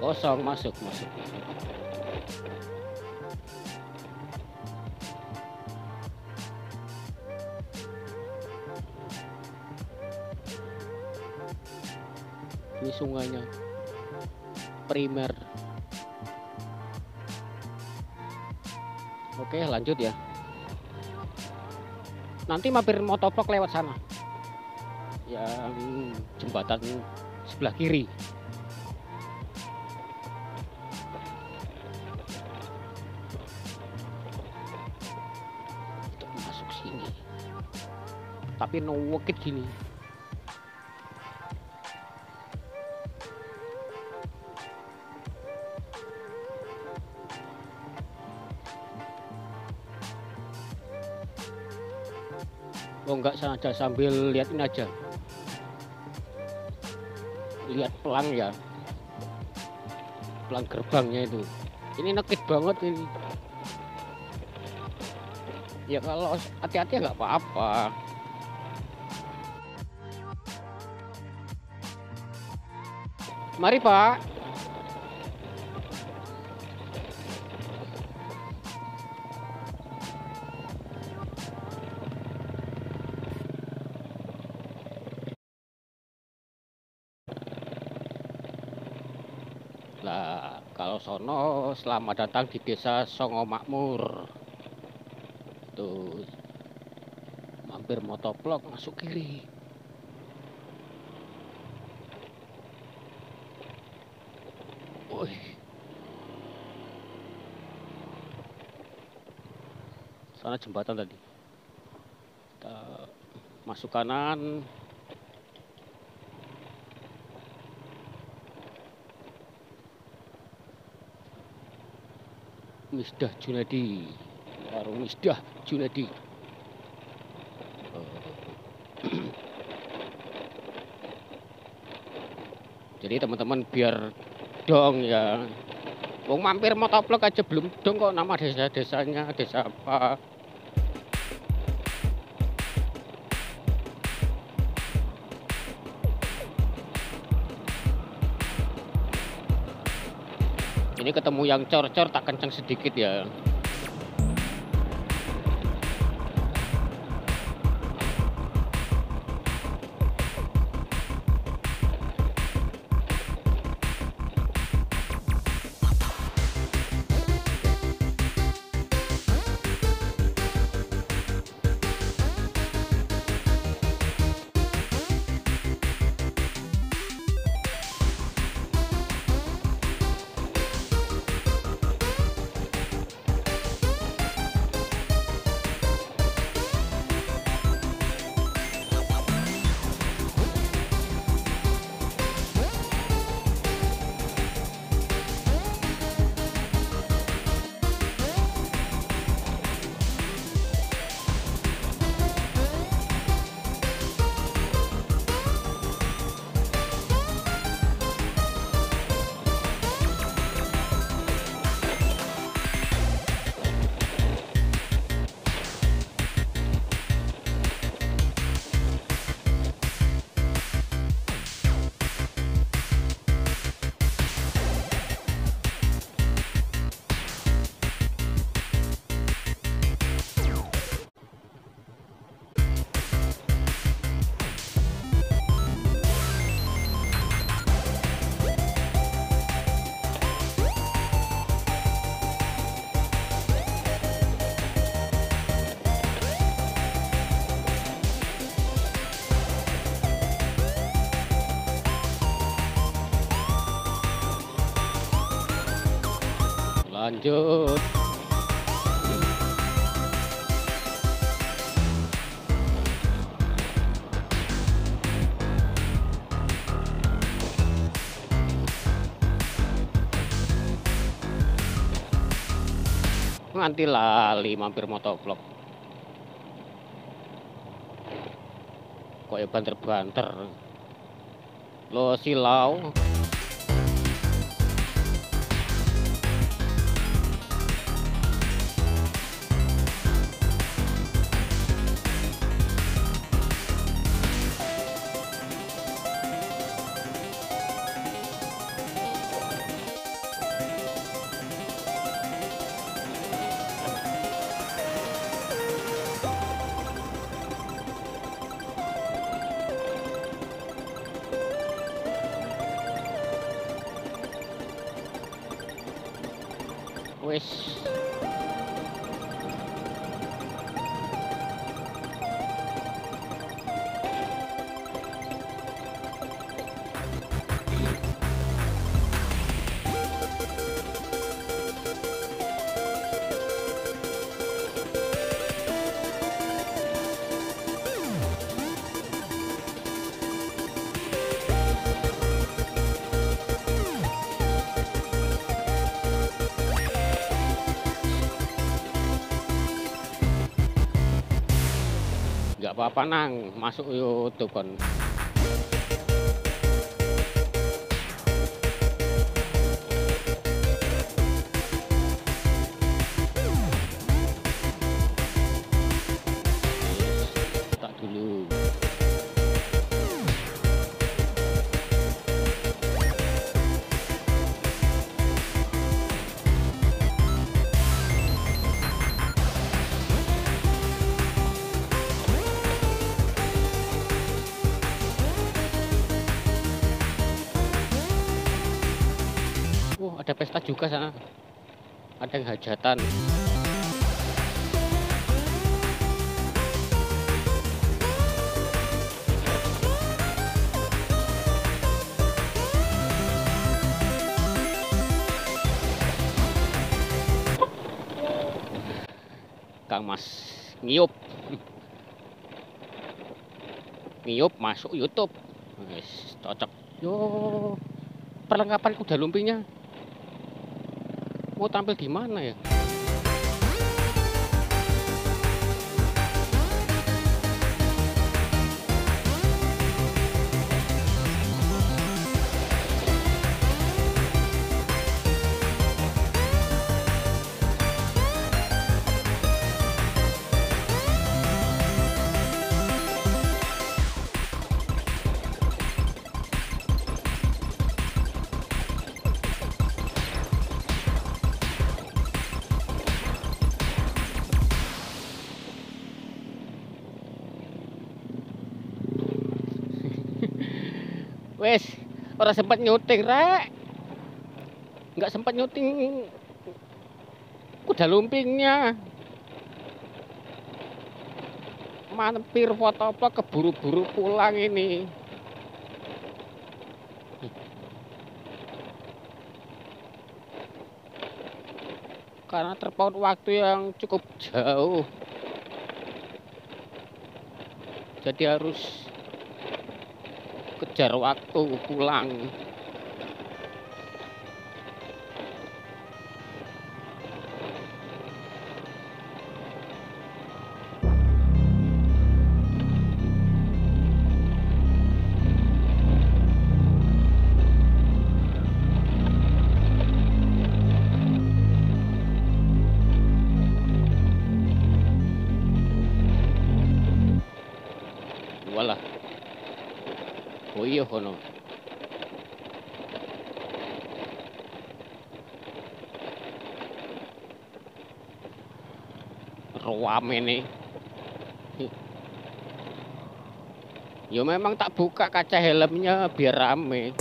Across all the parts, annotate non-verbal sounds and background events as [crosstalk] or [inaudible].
kosong masuk masuk. Ini sungainya primer. Oke lanjut ya. Nanti mampir motovlog lewat sana yang jembatan sebelah kiri. Untuk masuk sini. Tapi no wakit gini Oh enggak saja sambil lihat ini aja. Lihat pelang ya. Pelang gerbangnya itu. Ini nekit banget ini. Ya kalau hati-hati ya nggak apa-apa. Mari Pak. Sono selamat datang di desa Songo Makmur. Tuh. Mampir motovlog masuk kiri. Wih. Sana jembatan tadi. Kita masuk kanan, Misdah Junadi warung Misdah Junadi Eh, [clears throat] jadi teman-teman biar dong ya. Wong mampir motovlog aja belum dong kok nama desa-desanya desa apa ini ketemu yang cor-cor tak kenceng sedikit ya lanjut. Nganti lali mampir motovlog. Kok ya banter-banter? Lo silau wis apa-apa nang masuk YouTube kan ada pesta juga sana. Ada yang hajatan. Kang Mas ngiyup. Ngiyup masuk YouTube. Cocok. Yo, perlengkapan kuda lumpingnya mau tampil di mana ya? Wes, ora sempat nyuting, Rek. Nggak sempat nyuting kuda lumpingnya. Mampir fotoplok keburu-buru pulang ini. Karena terpaut waktu yang cukup jauh. Jadi harus kejar waktu pulang. Oh iya kono. Ruame nih. Ya memang tak buka kaca helmnya biar rame.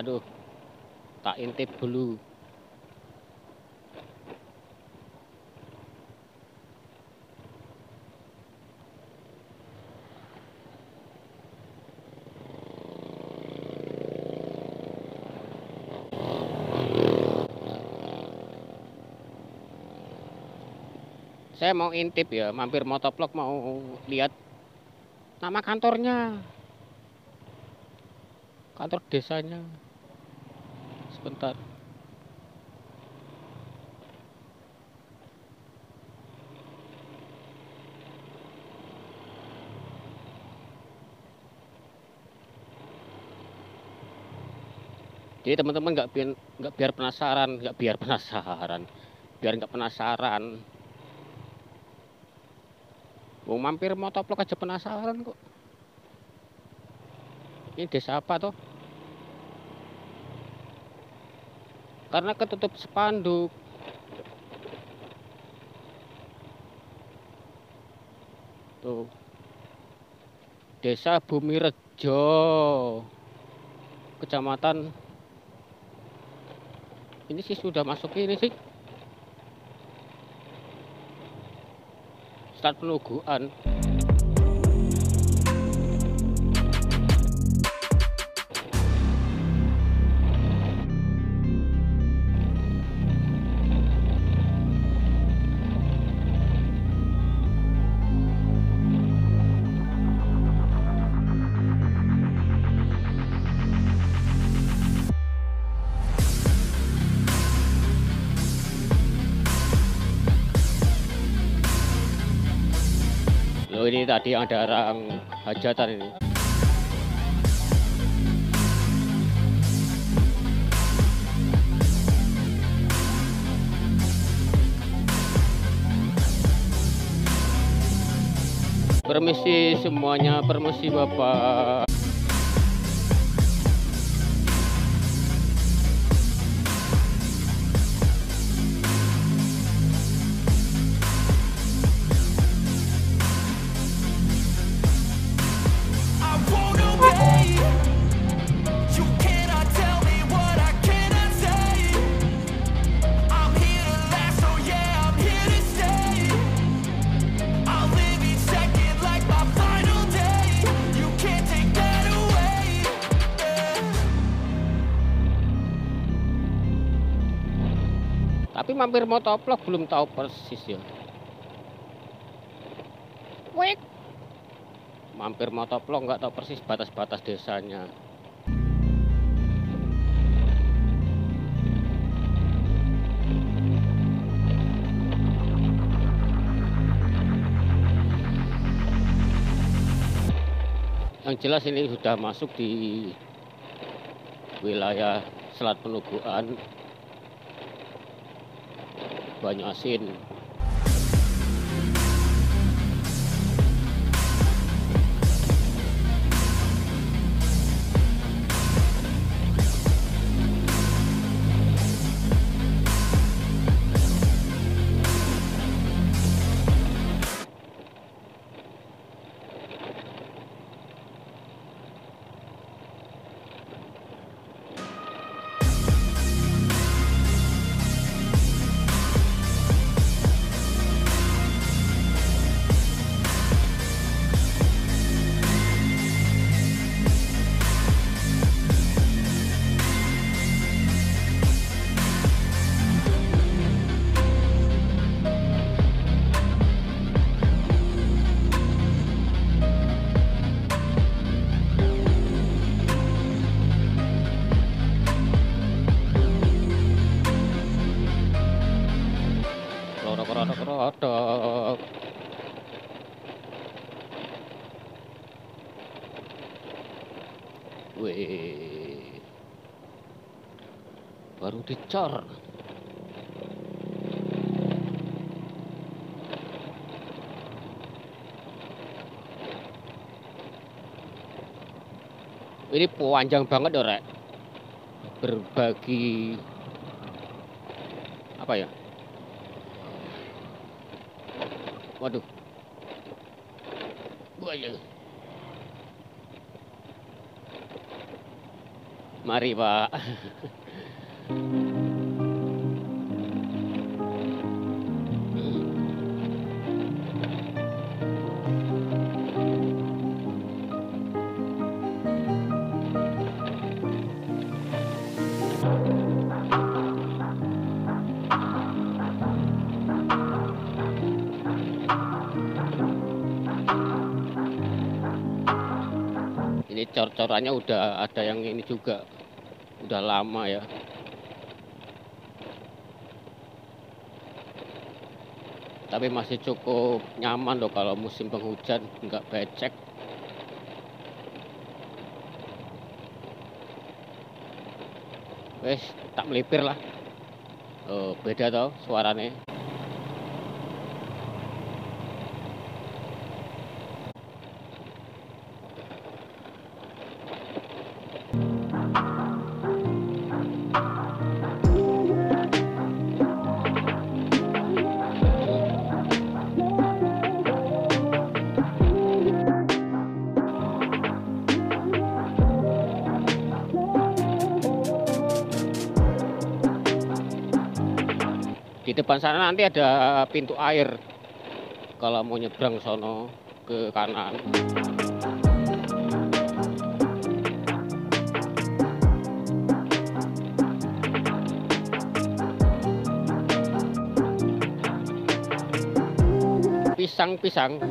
Aduh. Tak intip dulu. Saya mau intip ya, mampir motovlog mau lihat nama kantornya. Kantor desanya. Sebentar. jadi teman-teman nggak biar nggak biar penasaran nggak biar penasaran biar nggak penasaran. Mau mampir motovlog aja penasaran kok. Ini desa apa tuh karena ketutup spanduk tuh. Desa Bumi Rejo kecamatan. Ini sih sudah masuk ini sih. Start penuguan Tadi ada orang hajatan ini. Permisi semuanya, permisi Bapak. Mampir motovlog belum tahu persis ya. Wek. Mampir motovlog nggak tahu persis batas-batas desanya. Yang jelas ini sudah masuk di wilayah Selat Penuguan Banyu Asin. Baru dicor. Ini panjang banget ya, Rek. Berbagi apa ya? Waduh. Waduh. Mari, Pak. [laughs] Ini cor-corannya udah ada yang ini juga. Udah lama ya. Tapi masih cukup nyaman loh kalau musim penghujan, nggak becek. wes tak melipir lah oh beda toh suaranya depan sana nanti ada pintu air. Kalau mau nyebrang sono ke kanan. Pisang-pisang.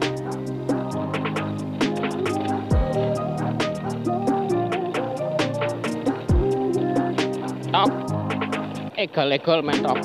Tok egal-egal mentok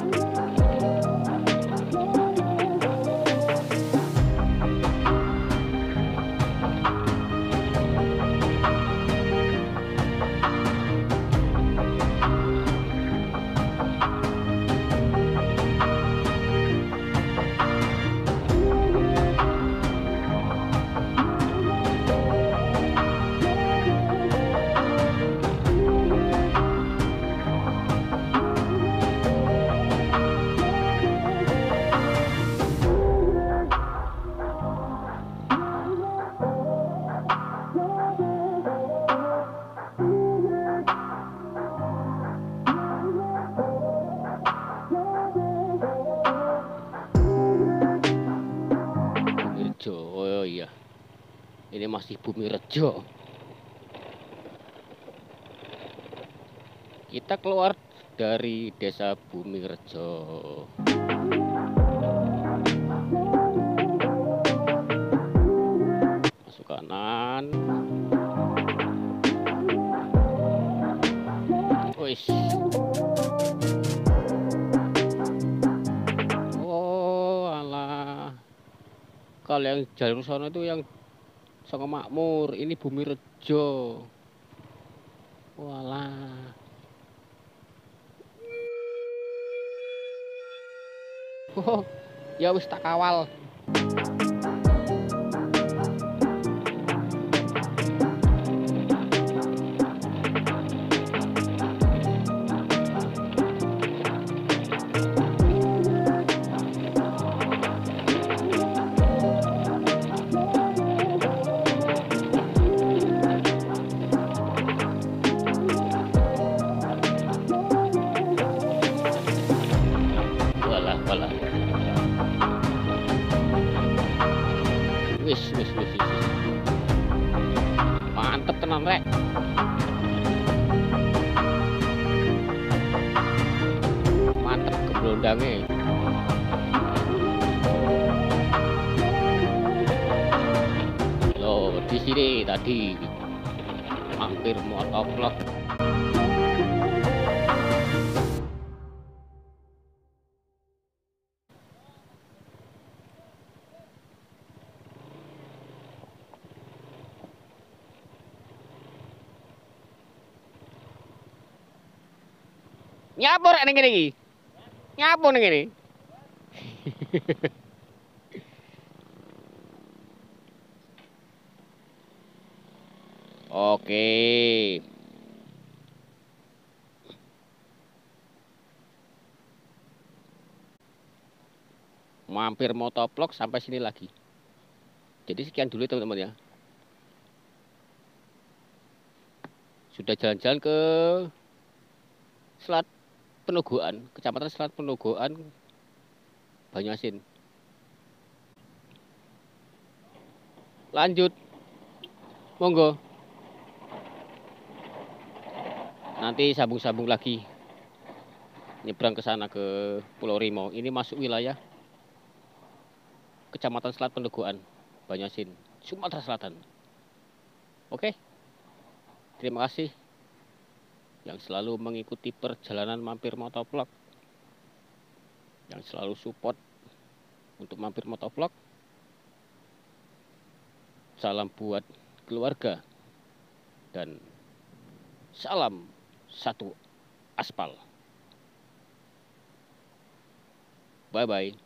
Rejo. Kita keluar dari desa Bumi Rejo. Masuk kanan. Wis. Oh, alah. Kalau yang jalur sana itu yang Songo Makmur, ini Bumi Rejo. Walah. Oh, ya wis tak kawal. Keblondange. Loh, di sini tadi mampir motovlog. Nyapur ning iki. Nyapur ning [laughs] kene. Oke. Mampir motovlog sampai sini lagi. Jadi sekian dulu teman-teman ya. Sudah jalan-jalan ke Selat Penogoan, Kecamatan Selat Penogoan, Banyuasin. Lanjut. Monggo. Nanti sambung-sambung lagi. Nyebrang ke sana ke Pulau Rimau. Ini masuk wilayah Kecamatan Selat Penogoan, Banyuasin, Sumatera Selatan. Oke. Terima kasih yang selalu mengikuti perjalanan mampir motovlog yang selalu support untuk mampir motovlog salam buat keluarga dan salam satu aspal. Bye bye.